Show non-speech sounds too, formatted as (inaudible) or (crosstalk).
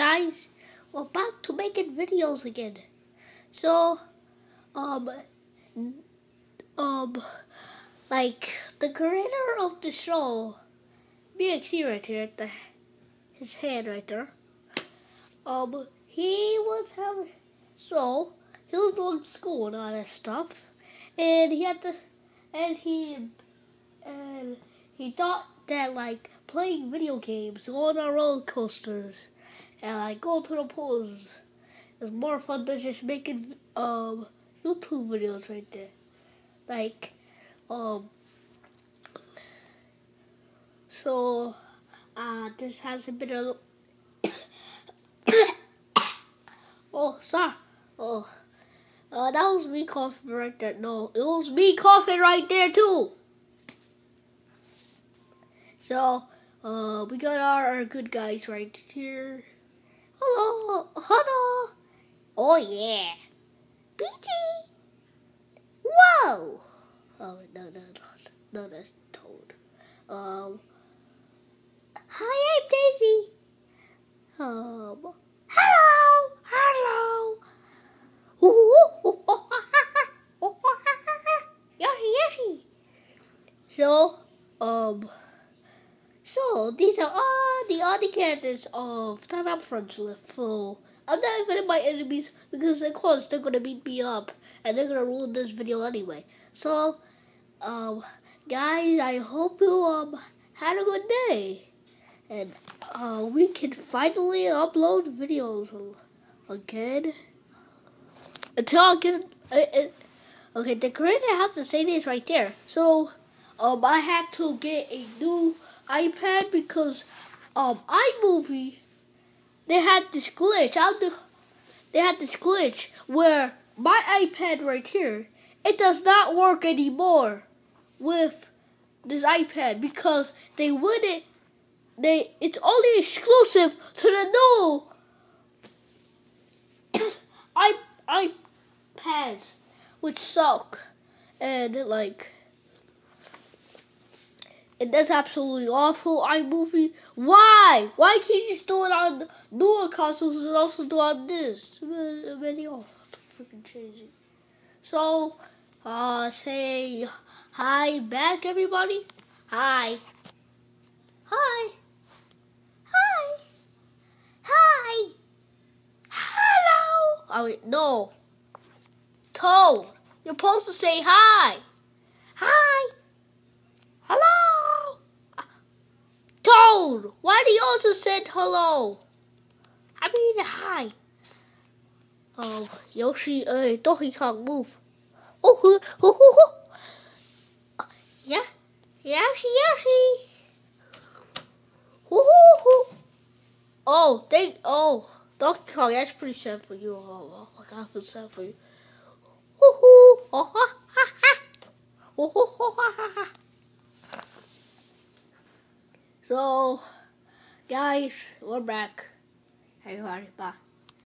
guys, we're back to making videos again. So, um, um, like the creator of the show, BXD right here at the his head right there. Um, he was having so he was doing school and all that stuff, and he had to, and he, and he thought that like playing video games, going on roller coasters, and like going to the pools is more fun than just making um YouTube videos right there. Like um so uh this hasn't been a (coughs) Oh sorry. Oh uh that was me coughing right there. No, it was me coughing right there too. So uh, we got our, our good guys right here. Hello, hello. Oh yeah, BT. Whoa. Oh no no no no that's Toad. Um. Hi, I'm Daisy. Um. Hello, hello. (laughs) Yoshi, Yoshi. So, um. So, these are all the other characters of that I'm friends with. So, I'm not even my enemies because of course they're gonna beat me up and they're gonna ruin this video anyway. So, um, guys, I hope you um had a good day, and uh, we can finally upload videos again. Until I get uh, uh, okay, the creator has to say this right there. So, um, I had to get a new iPad because um iMovie they had this glitch. Out the they had this glitch where my iPad right here it does not work anymore with this iPad because they wouldn't they it's only exclusive to the new (coughs) i iPads which suck and like and that's absolutely awful. iMovie, why? Why can't you do it on newer consoles and also do it on this? Many off, freaking change it. So, uh, say hi back, everybody. Hi. Hi. Hi. Hi. Hello. Oh wait, no. Toad, you're supposed to say hi. Hi. Hello. Toad, why do you also said hello? I mean hi. Oh, Yoshi, uh, Donkey Kong, move. Oh, oh, oh, oh, oh. Yeah, Yoshi, Yoshi. Oh, oh, oh. Oh, they, oh, Donkey Kong, that's pretty sad for you. Oh, oh my God, I feel sad for you. Oh, oh, oh, ha, ha, ha. Oh, oh, oh, ha, ha, ha. So, guys, we're back. Everybody, bye.